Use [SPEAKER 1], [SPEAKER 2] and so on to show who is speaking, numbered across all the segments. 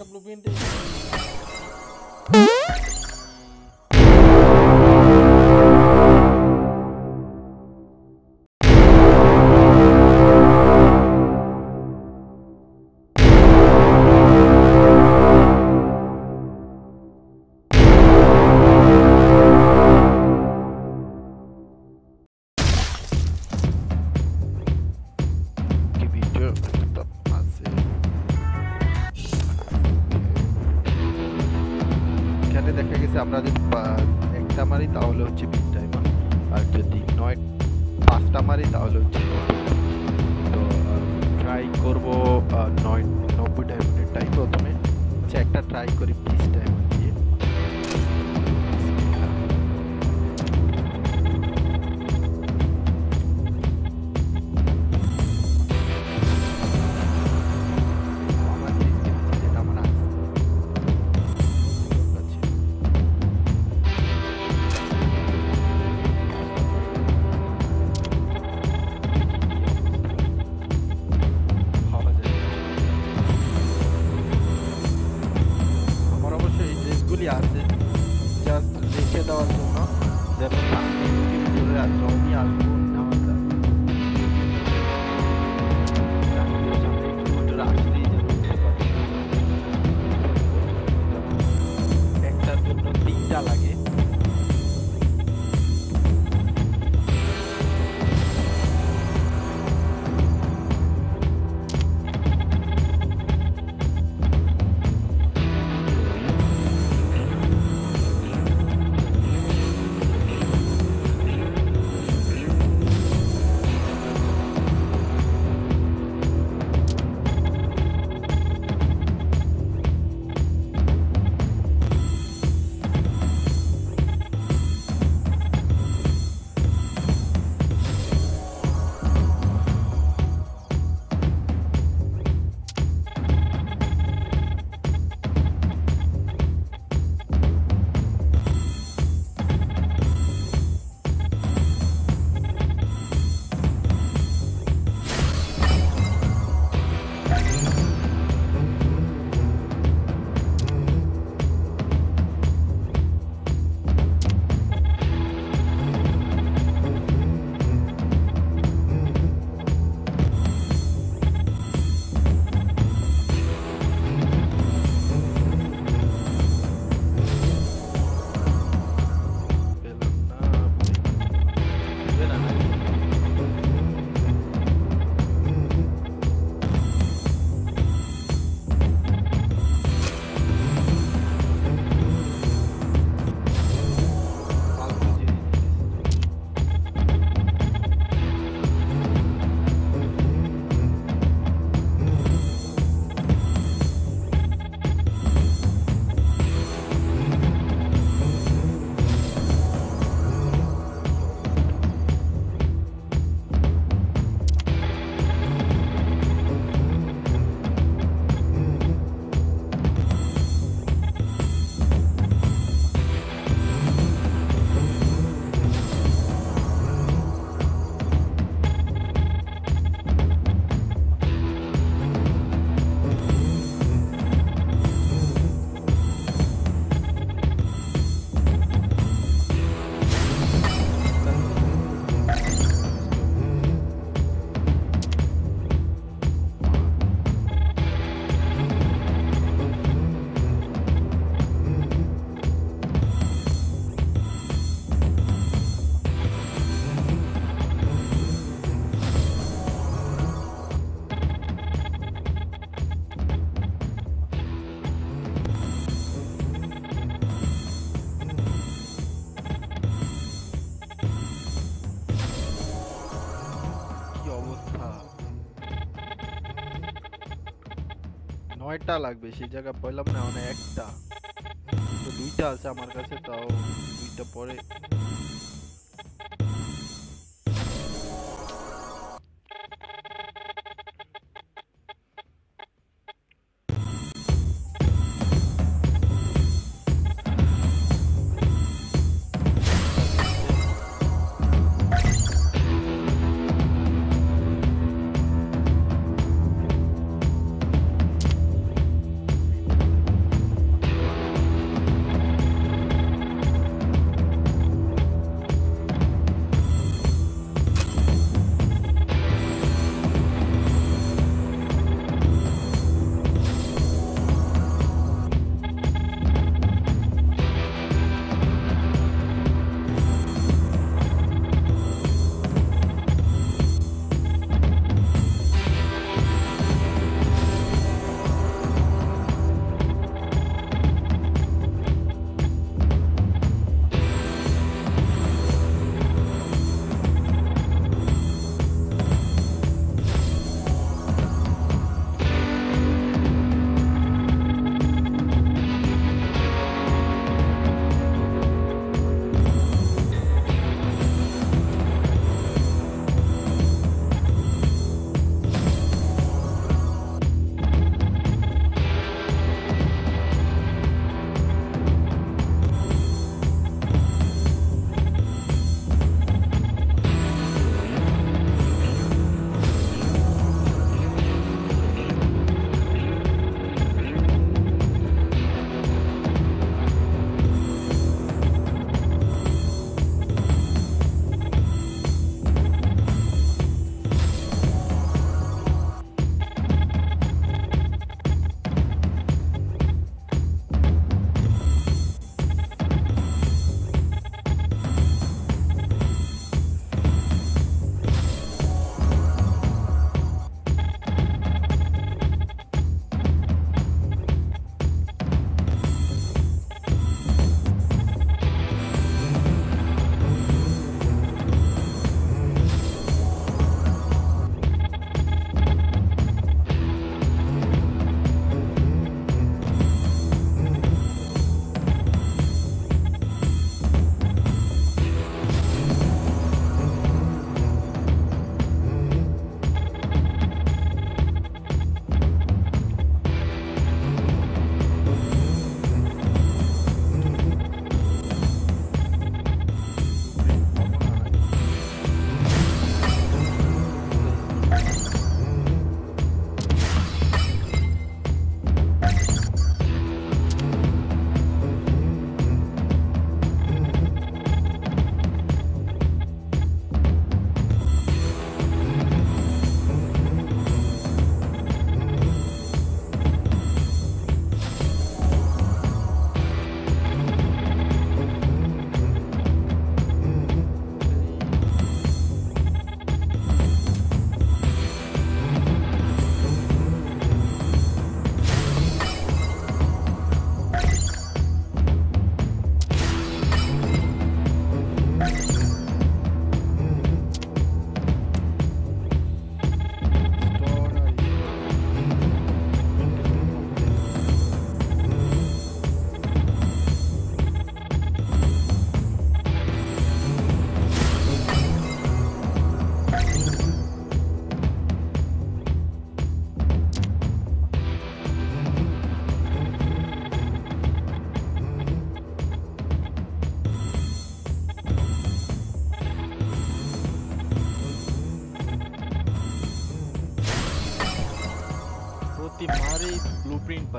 [SPEAKER 1] सब ब्लूप्रिंट এখানে দেখা গেছে আমরা যদি একটা মারি তাহলে হচ্ছে মিড ডায়মন্ড আর যদি নয়, পাঁচটা মারি তাহলে হচ্ছে তো ট্রাই করব নয় নব্বই ডায়মন্ডেরটাই প্রথমে। হচ্ছে একটা ট্রাই করি বিশ ডায়মন্ড unknown. নয়টা লাগবে, সেই জায়গা পয়লাম না মানে একটা। তো দুইটা আছে আমার কাছে, তাও দুইটা পরে।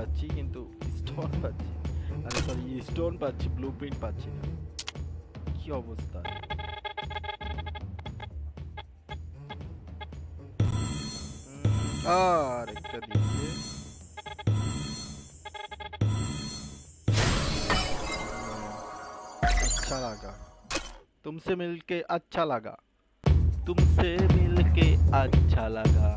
[SPEAKER 1] পাচ্ছি কিন্তু স্টোন পাচ্ছি আরে সরি স্টোন পাচ্ছি ব্লু প্রিন্ট পাচ্ছি না কি অবস্থা উম, আর একটা দিয়েছে अच्छा लगा तुमसे मिलके अच्छा लगा तुमसे मिलके अच्छा लगा